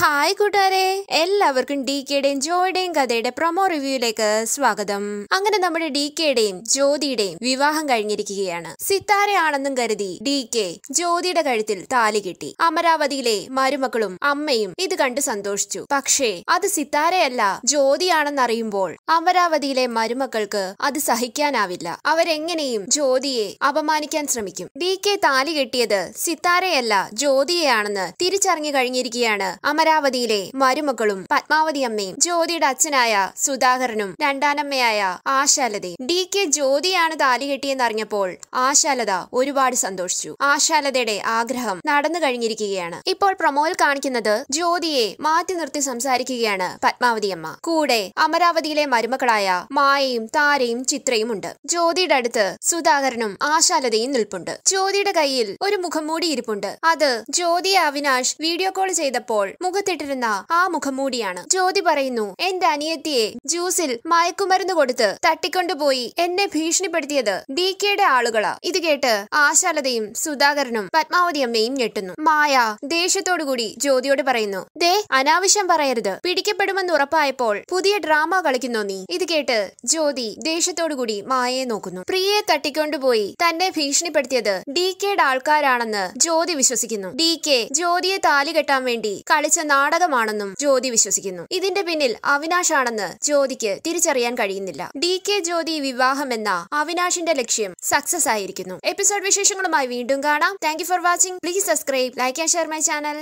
Hi കൂട്ടുകാരെ. എല്ലാവർക്കും D കെയുടെയും ജോയുടെയും കഥയുടെ പ്രൊമോ റിവ്യൂയിലേക്ക് സ്വാഗതം. അങ്ങനെ നമ്മുടെ ഡി കെയുടെയും ജ്യോതിയുടെയും വിവാഹം കഴിഞ്ഞിരിക്കുകയാണ്. സിത്താരയാണെന്നും കരുതി ഡി കെ ജ്യോതിയുടെ കഴുത്തിൽ താലി കിട്ടി. അമരാവതിയിലെ മരുമക്കളും അമ്മയും ഇത് കണ്ട് സന്തോഷിച്ചു. പക്ഷേ അത് സിത്താരയല്ല ജ്യോതിയാണെന്നറിയുമ്പോൾ അമരാവതിയിലെ മരുമക്കൾക്ക് അത് സഹിക്കാനാവില്ല. അവരെങ്ങനെയും ജ്യോതിയെ അപമാനിക്കാൻ ശ്രമിക്കും. ഡി കെ താലി കെട്ടിയത് സിത്താരയല്ല ജ്യോതിയെയാണെന്ന് തിരിച്ചറിഞ്ഞു കഴിഞ്ഞിരിക്കുകയാണ് അമരാവതിയിലെ മരുമക്കളും പത്മാവതി അമ്മയും ജ്യോതിയുടെ അച്ഛനായ സുധാകരനും രണ്ടാനമ്മയായ ആശാലതയും. ഡി കെ ജ്യോതിയാണ് താലി കെട്ടിയെന്നറിഞ്ഞപ്പോൾ ആശാലത ഒരുപാട് സന്തോഷിച്ചു. ആശാലതയുടെ ആഗ്രഹം നടന്നു കഴിഞ്ഞിരിക്കുകയാണ്. ഇപ്പോൾ പ്രൊമോയിൽ കാണിക്കുന്നത് ജ്യോതിയെ മാറ്റി നിർത്തി സംസാരിക്കുകയാണ് പത്മാവതി അമ്മ. കൂടെ അമരാവതിയിലെ മരുമക്കളായ മായയും താരയും ചിത്രയും ഉണ്ട്. ജ്യോതിയുടെ അടുത്ത് സുധാകരനും ആശാലതയും നിൽപ്പുണ്ട്. ജ്യോതിയുടെ കയ്യിൽ ഒരു മുഖംമൂടി ഇരിപ്പുണ്ട് അത് ജ്യോതി അവിനാശ് വീഡിയോ കോൾ ചെയ്തപ്പോൾ മുഖത്തിട്ടിരുന്ന ആ മുഖംമൂടിയാണ്. ജ്യോതി പറയുന്നു എന്റെ അനിയത്തിയെ ജ്യൂസിൽ മയക്കുമരുന്ന് കൊടുത്ത് തട്ടിക്കൊണ്ടുപോയി എന്നെ ഭീഷണിപ്പെടുത്തിയത് ഡി കെയുടെ ആളുകളാ. ഇത് കേട്ട് ആശാലതയും സുധാകരനും പത്മാവതി അമ്മയും ഞെട്ടുന്നു. മായ ദേഷ്യത്തോടുകൂടി ജ്യോതിയോട് പറയുന്നു ദേ അനാവശ്യം പറയരുത്. പിടിക്കപ്പെടുമെന്ന് ഉറപ്പായപ്പോൾ പുതിയ ഡ്രാമ കളിക്കുന്നോ നീ? ഇത് കേട്ട് ജ്യോതി ദേഷ്യത്തോടുകൂടി മായയെ നോക്കുന്നു. പ്രിയയെ തട്ടിക്കൊണ്ടുപോയി തന്നെ ഭീഷണിപ്പെടുത്തിയത് ഡി കെയുടെ ആൾക്കാരാണെന്ന് ജ്യോതി വിശ്വസിക്കുന്നു. ഡി കെ ജ്യോതിയെ താലി കെട്ടാൻ വേണ്ടി നാടകമാണെന്നും ജ്യോതി വിശ്വസിക്കുന്നു. ഇതിന്റെ പിന്നിൽ അവിനാഷ് ആണെന്ന് ജ്യോതിക്ക് തിരിച്ചറിയാൻ കഴിയുന്നില്ല. ഡി കെ ജ്യോതി വിവാഹം എന്ന അവിനാഷിന്റെ ലക്ഷ്യം സക്സസ് ആയിരിക്കുന്നു. എപ്പിസോഡ് വിശേഷങ്ങളുമായി വീണ്ടും കാണാം. Thank for watching. Please subscribe like and share my channel.